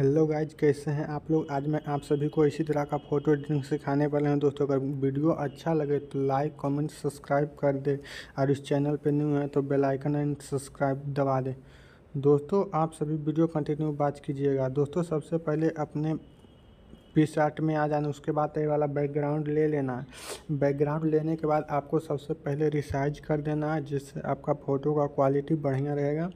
Hello guys कैसे हैं आप लोग? आज मैं आप सभी को इसी तरह का फ़ोटो एडिटिंग सिखाने वाले हैं। दोस्तों, अगर वीडियो अच्छा लगे तो लाइक कमेंट सब्सक्राइब कर दे। और इस चैनल पे न्यू है तो बेल आइकन एंड सब्सक्राइब दबा दे। दोस्तों, आप सभी वीडियो कंटिन्यू बात कीजिएगा। दोस्तों, सबसे पहले अपने पी शर्ट में आ जाना, उसके बाद ये वाला बैकग्राउंड ले लेना। है बैकग्राउंड लेने के बाद आपको सबसे पहले रिसाइज कर देना है जिससे आपका फ़ोटो का क्वालिटी बढ़िया रहेगा।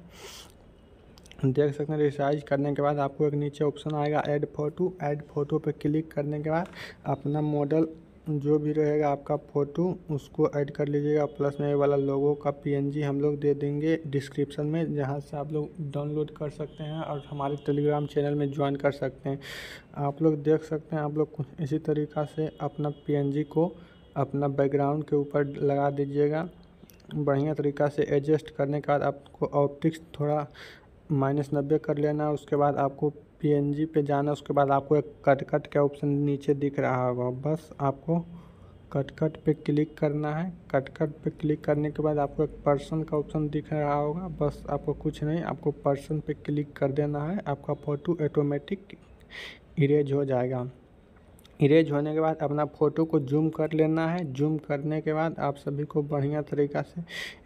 देख सकते हैं रिसाइज करने के बाद आपको एक नीचे ऑप्शन आएगा ऐड फ़ोटो। ऐड फ़ोटो पर क्लिक करने के बाद अपना मॉडल जो भी रहेगा आपका फ़ोटो, उसको ऐड कर लीजिएगा। प्लस में वाला लोगो का पीएनजी हम लोग दे देंगे डिस्क्रिप्शन में, जहाँ से आप लोग डाउनलोड कर सकते हैं और हमारे टेलीग्राम चैनल में ज्वाइन कर सकते हैं। आप लोग देख सकते हैं, आप लोग कुछ इसी तरीक़ा से अपना पीएनजी को अपना बैकग्राउंड के ऊपर लगा दीजिएगा। बढ़िया तरीक़ा से एडजस्ट करने के बाद आपको ऑप्टिक्स थोड़ा माइनस नब्बे कर लेना, उसके बाद आपको पीएनजी पे जाना, उसके बाद आपको एक कट कट का ऑप्शन नीचे दिख रहा होगा। बस आपको कट कट पे क्लिक करना है। कट कट पे क्लिक करने के बाद आपको एक पर्सन का ऑप्शन दिख रहा होगा। बस आपको कुछ नहीं, आपको पर्सन पे क्लिक कर देना है। आपका फ़ोटो ऑटोमेटिक इरेज हो जाएगा। इरेज होने के बाद अपना फ़ोटो को जूम कर लेना है। जूम करने के बाद आप सभी को बढ़िया तरीक़ा से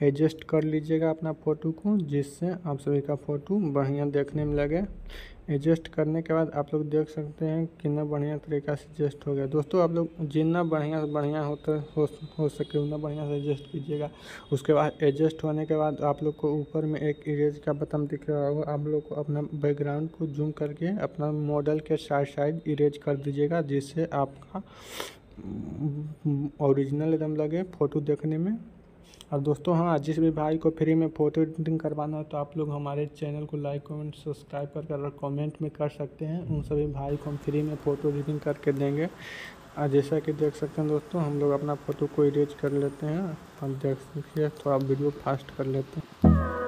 एडजस्ट कर लीजिएगा अपना फ़ोटो को, जिससे आप सभी का फ़ोटो बढ़िया देखने में लगे। एडजस्ट करने के बाद आप लोग देख सकते हैं कितना बढ़िया तरीक़ा से एडजस्ट हो गया। दोस्तों, आप लोग जितना बढ़िया से बढ़िया होता हो हो सके उतना बढ़िया से एडजस्ट कीजिएगा। उसके बाद एडजस्ट होने के बाद आप लोग को ऊपर में एक इरेज का बटन दिख रहा होगा। आप लोग को अपना बैकग्राउंड को जूम करके अपना मॉडल के साइड साइड इरेज कर दीजिएगा, जिससे आपका ओरिजिनल एकदम लगे फ़ोटो देखने में। और दोस्तों हाँ जिस भी भाई को फ्री में फ़ोटो एडिटिंग करवाना है तो आप लोग हमारे चैनल को लाइक कमेंट सब्सक्राइब कर कर कमेंट में कर सकते हैं। उन सभी भाई को हम फ्री में फ़ोटो एडिटिंग करके देंगे। और जैसा कि देख सकते हैं दोस्तों, हम लोग अपना फ़ोटो को इरेज कर लेते हैं। हम देख सकते थोड़ा वीडियो फास्ट कर लेते हैं।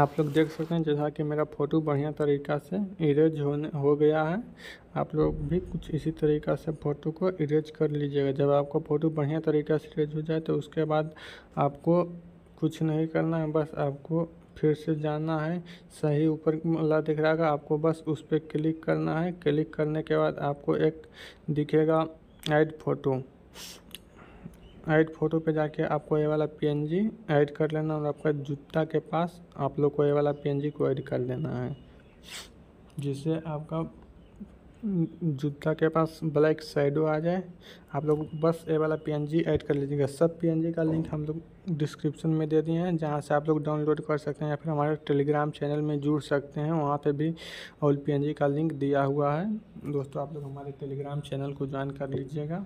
आप लोग देख सकते हैं जैसा कि मेरा फ़ोटो बढ़िया तरीक़ा से इरेज होने, हो गया है। आप लोग भी कुछ इसी तरीक़ा से फ़ोटो को इरेज कर लीजिएगा। जब आपका फ़ोटो बढ़िया तरीक़ा से इरेज हो जाए तो उसके बाद आपको कुछ नहीं करना है, बस आपको फिर से जाना है। सही ऊपर वाला दिख रहा है आपको बस उस पर क्लिक करना है। क्लिक करने के बाद आपको एक दिखेगा ऐड फ़ोटो ऐड फ़ोटो पे जाके आपको ये वाला पीएनजी ऐड कर लेना और आपका जूता के पास आप लोग को ये वाला पीएनजी को ऐड कर लेना है। जिससे आपका जूता के पास ब्लैक साइडो आ जाए। आप लोग बस ये वाला पीएनजी ऐड कर लीजिएगा। सब पीएनजी का लिंक हम लोग डिस्क्रिप्शन में दे दिए हैं, जहाँ से आप लोग डाउनलोड कर सकते हैं या फिर हमारे टेलीग्राम चैनल में जुड़ सकते हैं, वहाँ पे भी ऑल पीएनजी का लिंक दिया हुआ है। दोस्तों, आप लोग हमारे टेलीग्राम चैनल को ज्वाइन कर लीजिएगा।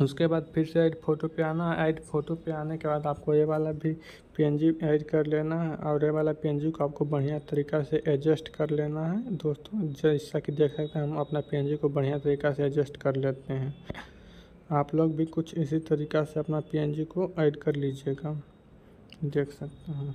उसके बाद फिर से ऐड फ़ोटो पे आना। है ऐड फ़ोटो पे आने के बाद आपको ये वाला भी पीएनजी ऐड कर लेना है और ये वाला पीएनजी को आपको बढ़िया तरीक़ा से एडजस्ट कर लेना है। दोस्तों, जैसा कि देख सकते हैं, हम अपना पीएनजी को बढ़िया तरीक़ा से एडजस्ट कर लेते हैं। आप लोग भी कुछ इसी तरीक़ा से अपना पी को ऐड कर लीजिएगा। देख सकते हैं।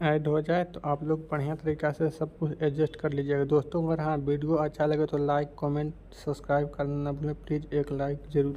add हो जाए तो आप लोग बढ़िया तरीक़ा से सब कुछ एडजस्ट कर लीजिएगा। दोस्तों, अगर हाँ वीडियो अच्छा लगे तो लाइक, कमेंट, सब्सक्राइब करना ना भूलें। प्लीज़ एक लाइक ज़रूर।